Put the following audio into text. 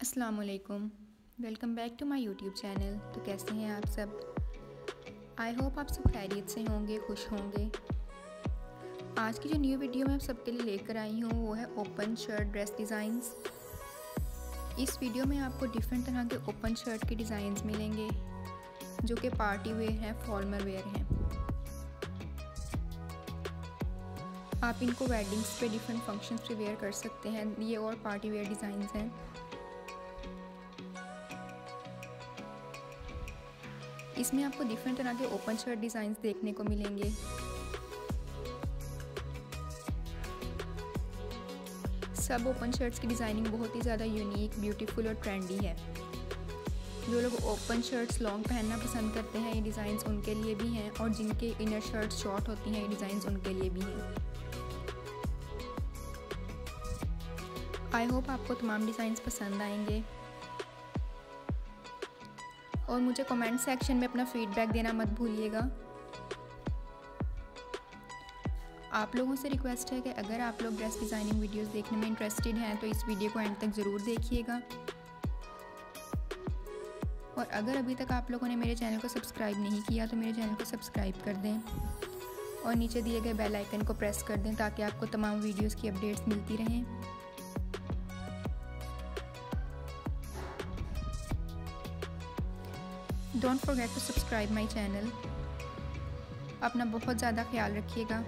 असलकुम welcome back to my YouTube channel तो कैसे हैं आप सब? आई होप आप सब खैरियत से होंगे, खुश होंगे। आज की जो न्यू वीडियो मैं आप सबके लिए लेकर आई हूँ, वो है ओपन शर्ट ड्रेस डिज़ाइंस इस वीडियो में आपको डिफरेंट तरह के ओपन शर्ट के डिज़ाइंस मिलेंगे, जो कि पार्टी वेयर हैं फॉर्मल वेयर हैं। आप इनको वेडिंग्स पे डिफरेंट फ़ंक्शंस पे वेयर कर सकते हैं। ये और पार्टी वेयर डिज़ाइंस हैं। इसमें आपको डिफरेंट तरह के ओपन शर्ट डिज़ाइन देखने को मिलेंगे। सब ओपन शर्ट्स की डिज़ाइनिंग बहुत ही ज़्यादा यूनिक ब्यूटीफुल और ट्रेंडी है। जो लोग ओपन शर्ट्स लॉन्ग पहनना पसंद करते हैं, ये डिज़ाइंस उनके लिए भी हैं और जिनके इनर शर्ट्स शॉर्ट होती हैं, ये डिज़ाइंस उनके लिए भी हैं। आई होप आपको तमाम डिज़ाइंस पसंद आएँगे। और मुझे कमेंट सेक्शन में अपना फीडबैक देना मत भूलिएगा। आप लोगों से रिक्वेस्ट है कि अगर आप लोग ड्रेस डिज़ाइनिंग वीडियोस देखने में इंटरेस्टेड हैं तो इस वीडियो को एंड तक ज़रूर देखिएगा। और अगर अभी तक आप लोगों ने मेरे चैनल को सब्सक्राइब नहीं किया तो मेरे चैनल को सब्सक्राइब कर दें। और नीचे दिए गए बेल आइकन को प्रेस कर दें, ताकि आपको तमाम वीडियोस की अपडेट्स मिलती रहें। Don't forget to subscribe my channel अपना बहुत ज़्यादा ख्याल रखिएगा।